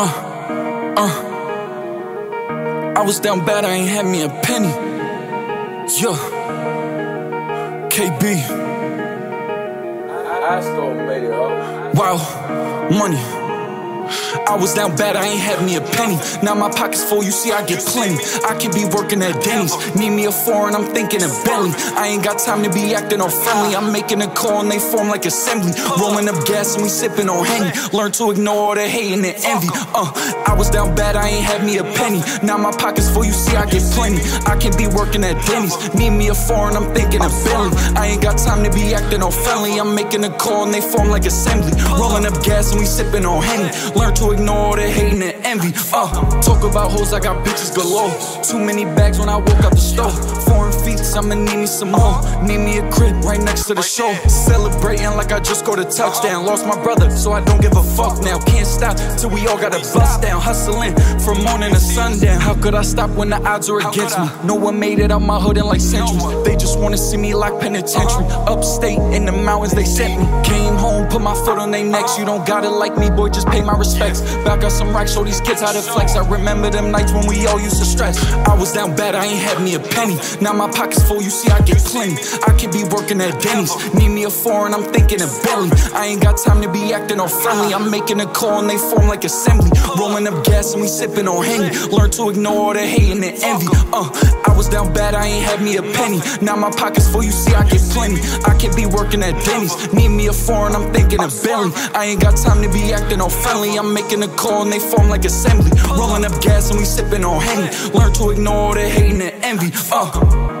Uh, uh. I was down bad, I ain't had me a penny. Yeah. KB. I, I still made it up. Wow. Money. I was down bad, I ain't had me a penny. Now my pocket's full, you see I get plenty. I could be working at Denny's. Need me a foreign, I'm thinking of Bentley. I ain't got time to be acting all friendly. I'm making a call and they form like assembly. Rolling up gas and we sipping on Henny. Learn to ignore the hate and the envy. Uh, I was down bad, I ain't had me a penny. Now my pocket's full, you see I get plenty. I can be working at Denny's. Need me a foreign, I'm thinking of Bentley. I ain't got time to be acting all friendly. I'm making a call and they form like assembly. Rolling up gas and we sipping on Henny. Learn to ignore the hate and envy. Uh, talk about hoes, I got bitches galore. Too many bags when I woke up the store. Foreign feet, I'ma need me some more. Need me a crib right next to the show. Celebrating like I just scored a touchdown. Lost my brother, so I don't give a fuck now. Can't stop till we all got a bust down. Hustling from morning to sundown. How could I stop when the odds are against me? No one made it out my hood in like centuries. They just wanna see me like penitentiary. Upstate in the mountains, they sent me. Came home, put my foot on their necks. You don't gotta like me, boy, just pay my respects. Back up some racks, show these kids how to flex. I remember them nights when we all used to stress. I was down bad, I ain't had me a penny. Now my pocket's full, you see I get plenty. I could be working at Denny's. Need me a foreign, I'm thinking of Bentley. I ain't got time to be acting all friendly. I'm making a call and they form like assembly. Rolling up gas and we sipping on Henny. Learn to ignore the hate and the envy. Uh, I was down bad, I ain't had me a penny. Now my pocket's full, you see I get plenty. I could be working at Denny's. Need me a foreign, I'm thinking of Bentley. I ain't got time to be acting all friendly. I'm making a call and they form like assembly. Rolling up gas and we sipping on Henny. Learn to ignore the hate and envy. Uh.